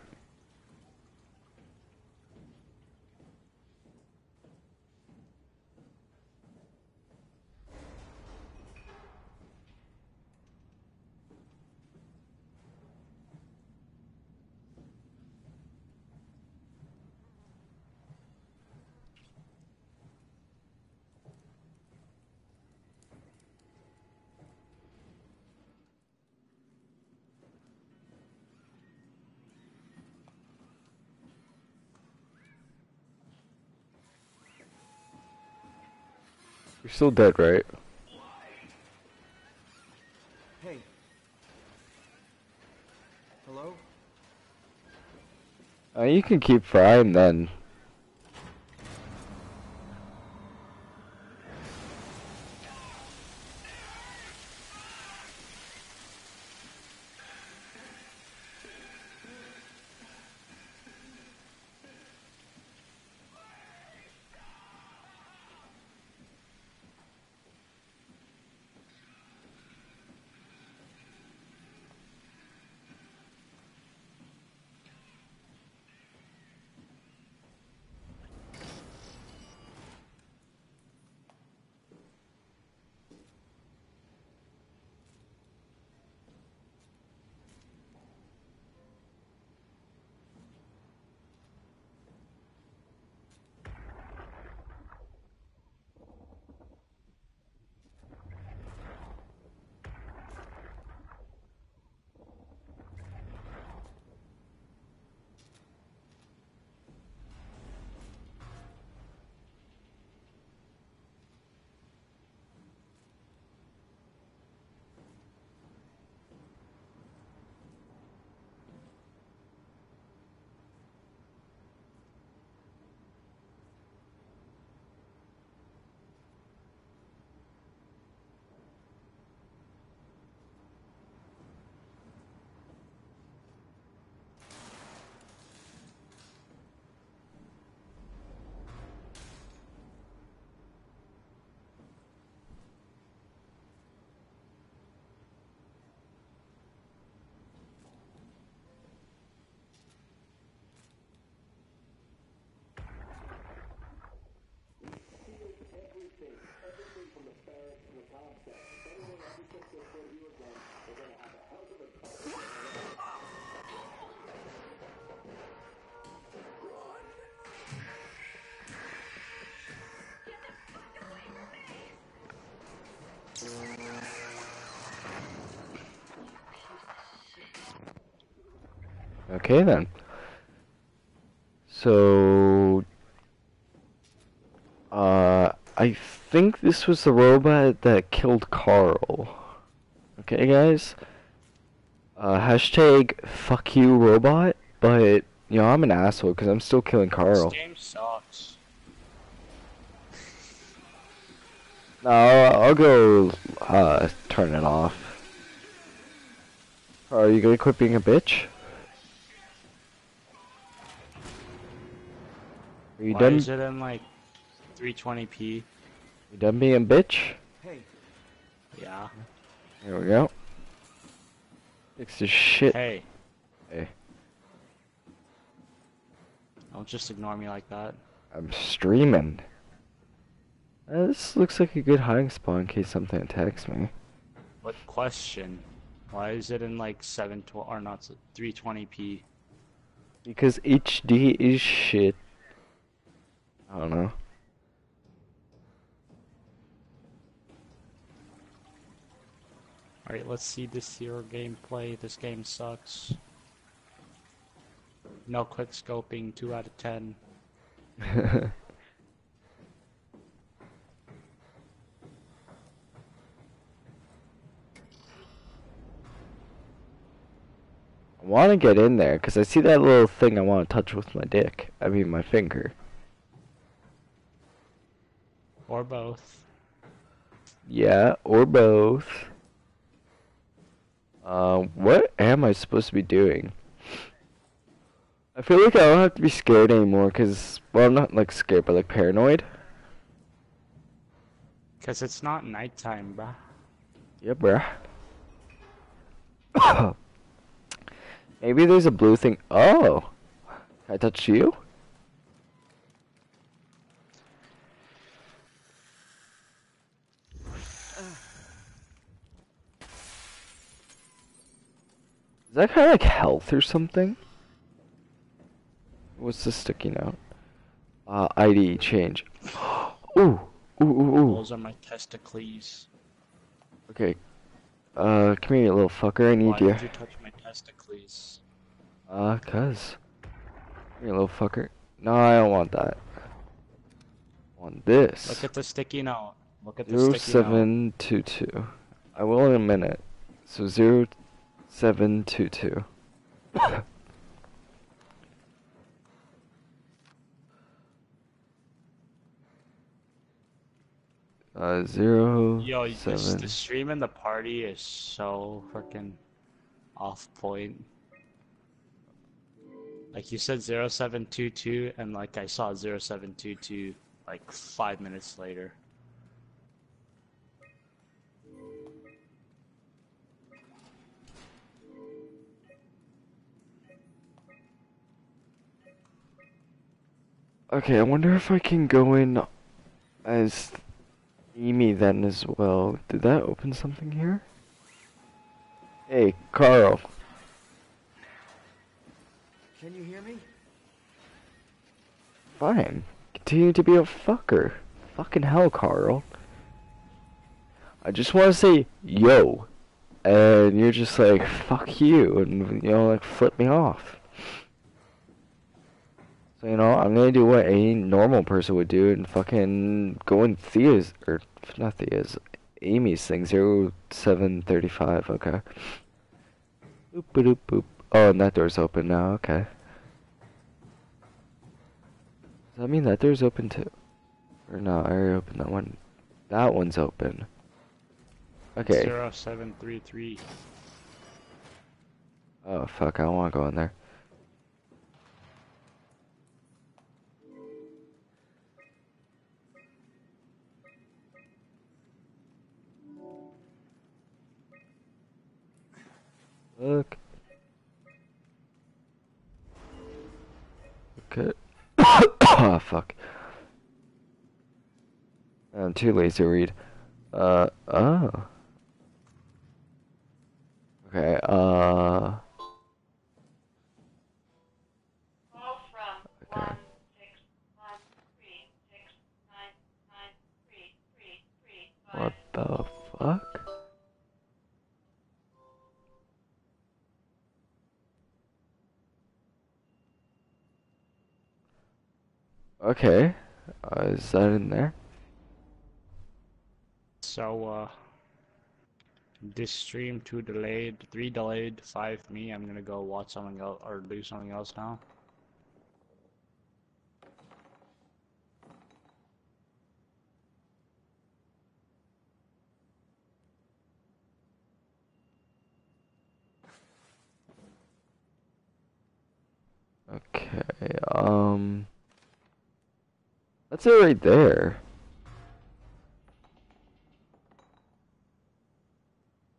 You're still dead, right? Hey. Hello? Uh, you can keep frying then. Okay then. So, uh, I think this was the robot that killed Carl. Okay, guys. Uh, hashtag fuck you robot, but you know I'm an asshole because I'm still killing Carl. This game sucks. No, I'll, I'll go uh turn it off. Are you gonna quit being a bitch? You Why done? is it in like 320p? You done being a bitch? Hey. Yeah. Here we go. Fix this shit. Hey, Hey, don't just ignore me like that. I'm streaming. Uh, this looks like a good hiding spot in case something attacks me. What question? Why is it in like 720 or not 320p? Because HD is shit. I don't know. Alright, let's see this hero gameplay. This game sucks. No quick scoping, 2 out of 10. I want to get in there because I see that little thing I want to touch with my dick. I mean, my finger. Or both. Yeah, or both. Uh, what am I supposed to be doing? I feel like I don't have to be scared anymore because, well, I'm not like scared, but like paranoid. Because it's not nighttime, bruh. Yeah, bruh. Maybe there's a blue thing. Oh, Can I touch you? Is that kind of like health or something? What's the sticky note? Uh, ID change. ooh, ooh, ooh, ooh. Those are my testicles. Okay. Uh, come here, you little fucker. I need Why you. did you touch my testicles? Uh, cuz. Come here, little fucker. No, I don't want that. I want this. Look at the sticky note. Look at the Zero sticky note. seven two two. I will in a minute. So zero seven two two. uh zero Yo, this, seven. the stream and the party is so freaking off point. Like you said 0722 and like I saw 0722 like 5 minutes later. Okay, I wonder if I can go in as Amy then as well. Did that open something here? Hey, Carl. Can you hear me? Fine. Continue to be a fucker. Fucking hell, Carl. I just want to say, yo. And you're just like, fuck you. And, you know, like, flip me off. So, you know, I'm gonna do what any normal person would do and fucking go in Thea's, or not Thea's, Amy's thing, 0735, okay. Boop, boop, boop. Oh, and that door's open now, okay. Does that mean that door's open too? Or no, I already opened that one. That one's open. Okay. 0733. Oh fuck, I don't wanna go in there. Look. Okay. oh fuck. I'm too lazy to read. Uh oh. Okay, uh Okay. What the fuck? Okay. Uh, is that in there? So, uh, this stream two delayed, three delayed, five me. I'm gonna go watch something else or do something else now. Okay, um... That's it right there.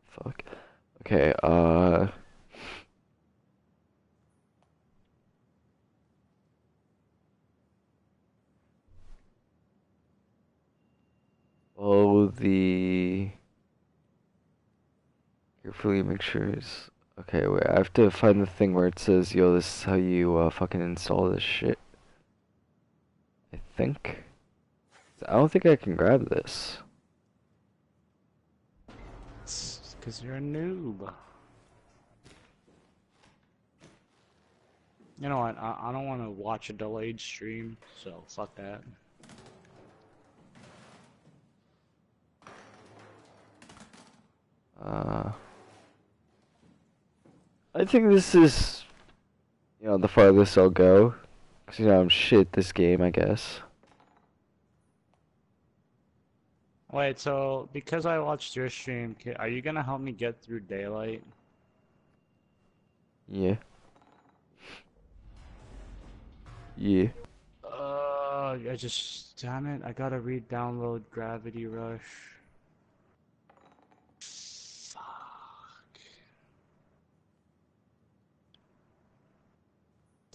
Fuck. Okay, uh... Oh, the... Carefully make sure it's... Okay, wait, I have to find the thing where it says, yo, this is how you, uh, fucking install this shit. I think. I don't think I can grab this. Because you're a noob. You know what? I, I don't want to watch a delayed stream, so fuck that. Uh, I think this is, you know, the farthest I'll go. Cause you know I'm shit this game, I guess. Wait, so because I watched your stream, are you gonna help me get through daylight? Yeah. Yeah. Uh, I just damn it, I gotta re-download Gravity Rush.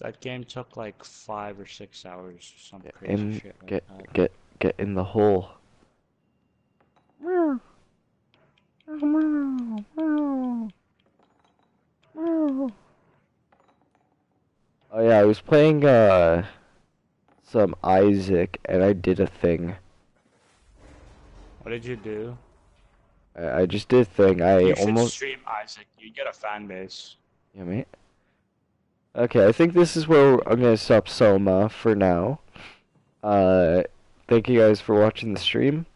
That game took like five or six hours or some crazy And shit like get that. get get in the hole. Oh yeah, I was playing uh some Isaac and I did a thing. What did you do? I, I just did a thing. I you almost stream Isaac. You get a fan base. Yeah, mate. Okay, I think this is where I'm gonna stop Soma for now. Uh, thank you guys for watching the stream.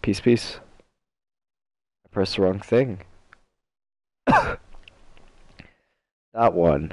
Peace, peace. I pressed the wrong thing. that one.